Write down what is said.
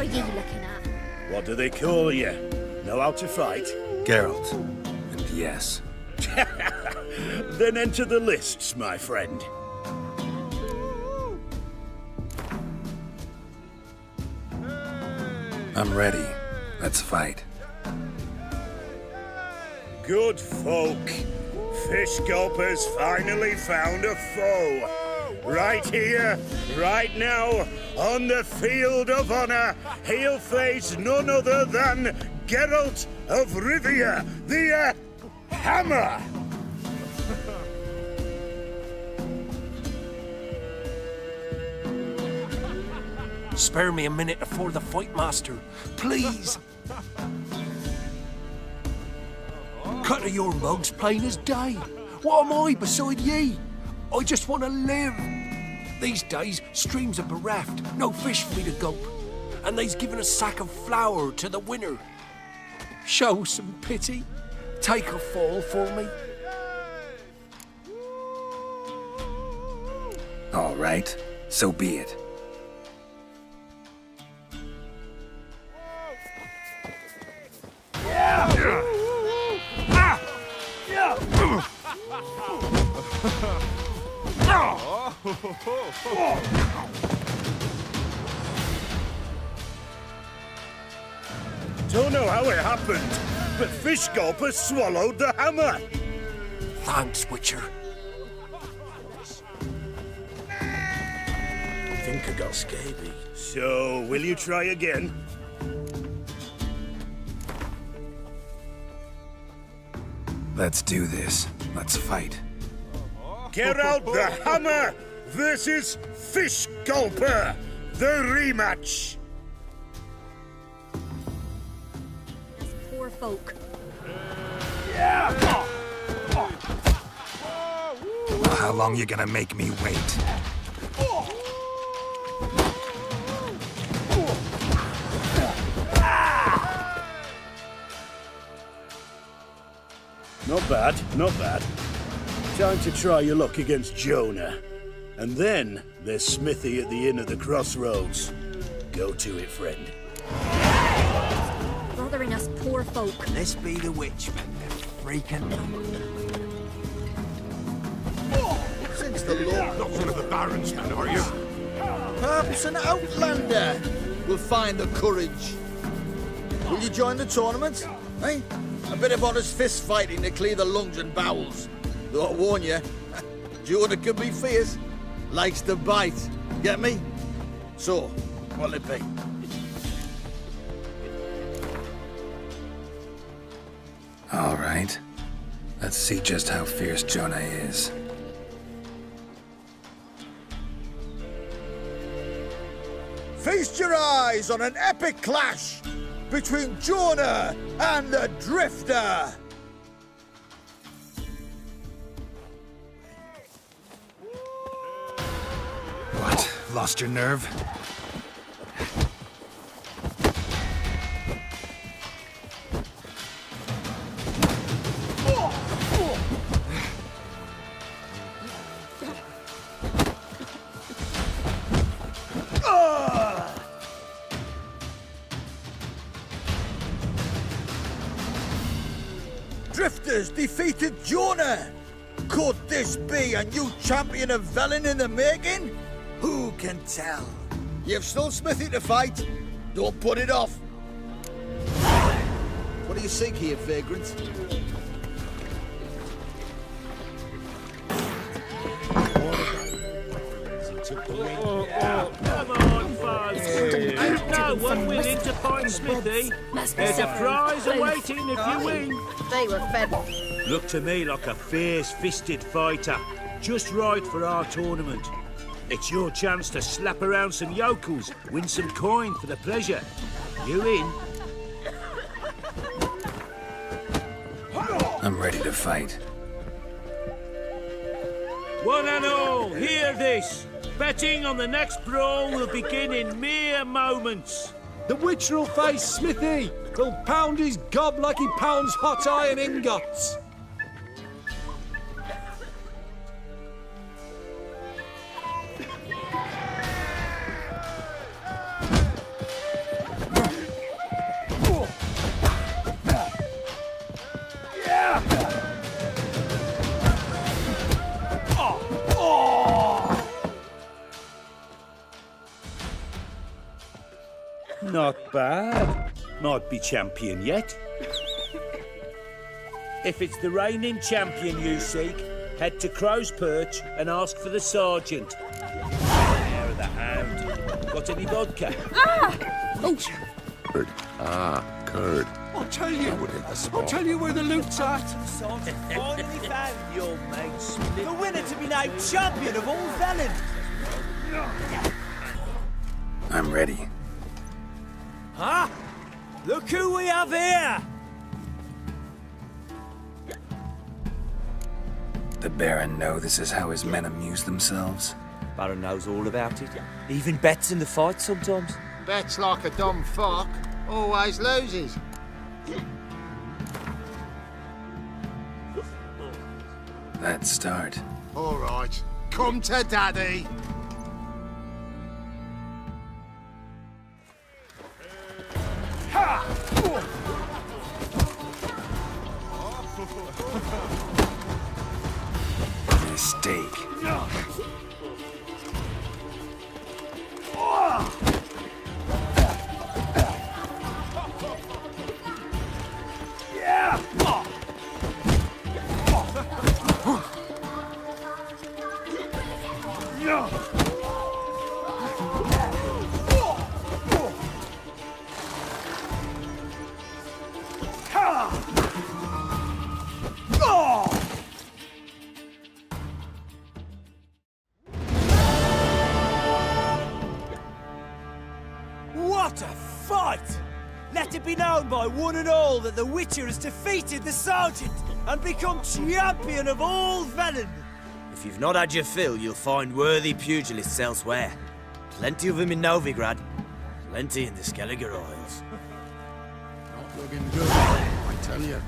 are ye looking at? What do they call you? Know how to fight? Geralt. And yes. then enter the lists, my friend. I'm ready. Let's fight. Good folk. Fish Gulper's finally found a foe. Right here, right now, on the field of honor, he'll face none other than Geralt of Rivia, the uh, Hammer! Spare me a minute before the fight, Master. Please. Cut of your mugs plain as day. What am I beside ye? I just want to live. These days, streams are bereft, no fish for me to gulp. And they's given a sack of flour to the winner. Show some pity. Take a fall for me. All right, so be it. Don't know how it happened, but Fish Gulper swallowed the hammer. Thanks, Witcher. I think I got scabies. So, will you try again? Let's do this. Let's fight. Geralt the Hammer versus Fish Gulper, the rematch. Poor folk. Yeah. How long you gonna make me wait? Not bad, not bad. Time to try your luck against Jonah. And then there's Smithy at the Inn of the Crossroads. Go to it, friend. Bothering us poor folk. This be the witch, freaking. Since the law. Not one of the Barons, then, are you? Perhaps an outlander will find the courage. Will you join the tournament? Eh? A bit of honest fist fighting to clear the lungs and bowels. Though I warn you, Jonah can be fierce. Likes to bite. Get me? So, what'll it be? All right. Let's see just how fierce Jonah is. Feast your eyes on an epic clash between Jonah and the Drifter. Lost your nerve? Drifters defeated Jonah. Could this be a new champion of Velen in the making? Who can tell? You've still Smithy to fight. Don't put it off. What do you seek here, vagrant? Come on, Fuzz. Ain't no one willing to fight Smithy. There's a prize awaiting if you win. They were fed. Look to me like a fierce-fisted fighter. Just right for our tournament. It's your chance to slap around some yokels, win some coin for the pleasure. You in? I'm ready to fight. One and all, hear this. Betting on the next brawl will begin in mere moments. The Witcher will face Smithy. He'll pound his gob like he pounds hot iron ingots. Be champion yet. If it's the reigning champion you seek, head to Crow's Perch and ask for the sergeant. There of the hound. Got any vodka? Curd. Ah, curd. I'll tell you. I'll tell you where the loot's at. Sergeant finally found your mate Split. The winner to be named champion of all Velen. I'm ready. Huh? Look who we have here! The Baron know this is how his men amuse themselves. Baron knows all about it. Even bets in the fight sometimes. Bets like a dumb fuck, always loses. Let's start. All right, come to daddy. Mistake. What a fight! Let it be known by one and all that the Witcher has defeated the Sergeant and become champion of all Velen. If you've not had your fill, you'll find worthy pugilists elsewhere. Plenty of them in Novigrad, plenty in the Skellige Isles. Not looking good, I tell you.